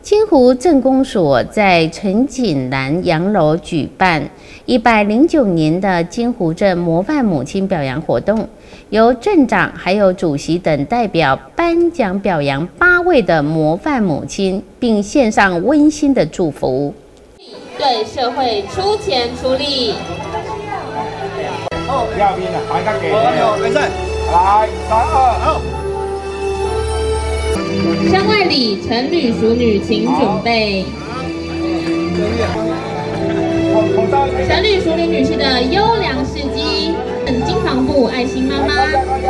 金湖镇公所在陈锦南洋楼举办一百零九年的金湖镇模范母亲表扬活动，由镇长还有主席等代表颁奖表扬八位的模范母亲，并献上温馨的祝福。对社会出钱出力。哦，要兵了，来，三二，好。山外里，陈女淑女，请准备。陈女淑女女士的优良事迹，金防部爱心妈妈，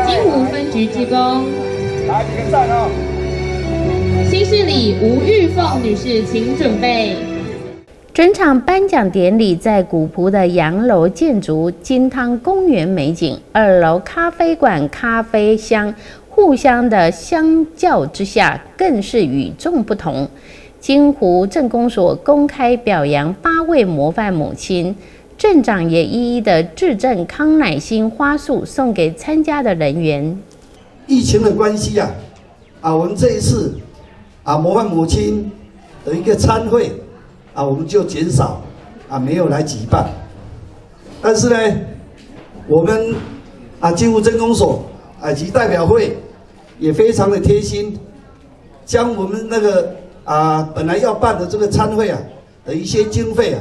金湖分局职工。来，比个赞哦。新市里吴玉凤女士，请准备。整场颁奖典礼在古朴的洋楼建筑、金汤公园美景、二楼咖啡馆咖啡香。互相的相较之下，更是与众不同。金湖镇公所公开表扬八位模范母亲，镇长也一一的致赠康乃馨花束送给参加的人员。疫情的关系啊，啊，我们这一次啊模范母亲的一个参会啊，我们就减少啊没有来举办。但是呢，我们啊金湖镇公所啊及代表会。也非常的贴心，将我们那个啊本来要办的这个餐会啊的一些经费啊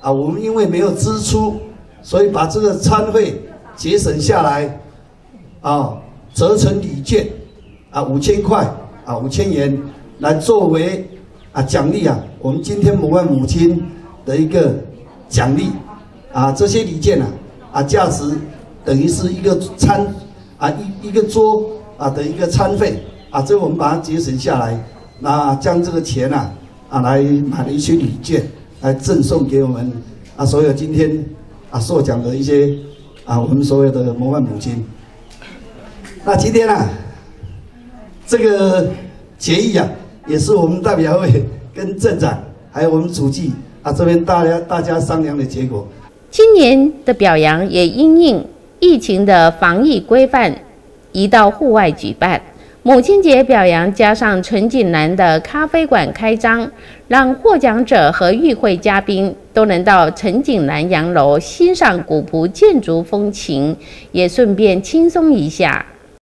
啊我们因为没有支出，所以把这个餐会节省下来啊折成礼券啊五千块啊五千元来作为啊奖励啊我们今天某位母亲的一个奖励啊这些礼券啊啊价值等于是一个餐啊一一个桌。啊的一个餐费啊，这我们把它节省下来，那将这个钱啊啊来买了一些礼券，来赠送给我们啊所有今天啊受奖的一些啊我们所有的模范母亲。那今天呢，这个决议啊，也是我们代表会跟镇长还有我们主计啊这边大家大家商量的结果。今年的表扬也因应疫情的防疫规范。移到户外举办母亲节表扬，加上陈景南的咖啡馆开张，让获奖者和与会嘉宾都能到陈景南洋楼欣赏古朴建筑风情，也顺便轻松一下。